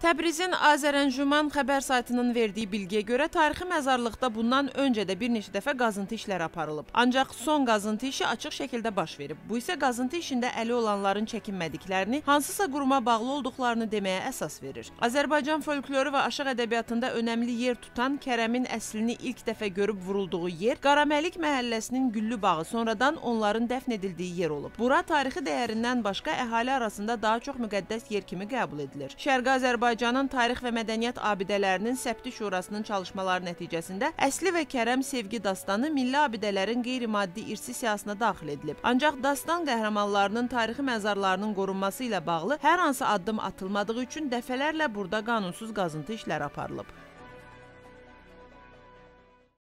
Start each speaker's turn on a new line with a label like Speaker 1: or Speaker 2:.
Speaker 1: Təbrizin Azərənjuman xəbər saytının verdiyi bilgiyə görə tarixi məzarlıqda bundan öncə də bir neçə dəfə qazıntı işləri aparılıb. Ancaq son qazıntı işi açıq şəkildə baş verib. Bu isə qazıntı işində əli olanların çəkinmədiklərini, hansısa quruma bağlı olduqlarını deməyə əsas verir. Azərbaycan folkloru və aşıq ədəbiyyatında önəmli yer tutan Kərəmin əslini ilk dəfə görüb vurulduğu yer Qaraməlik məhəlləsinin Güllü bağı, sonradan onların dəfn edildiyi yer olub. Bura tarixi dəyərindən başqa əhali arasında daha çox müqəddəs yer kimi qəbul edilir. Şərqi Azərbaycan Azərbaycanın Tarix və Mədəniyyət Abidələrinin Səbti Şurasının çalışmaları nəticəsində Əsli və Kərəm sevgi dastanı milli abidələrin qeyri-maddi irsi siyahısına daxil edilib. Ancaq dastan qəhrəmanlarının tarixi məzarlarının qorunması ilə bağlı hər hansı addım atılmadığı üçün dəfələrlə burada qanunsuz qazıntı işləri aparılıb.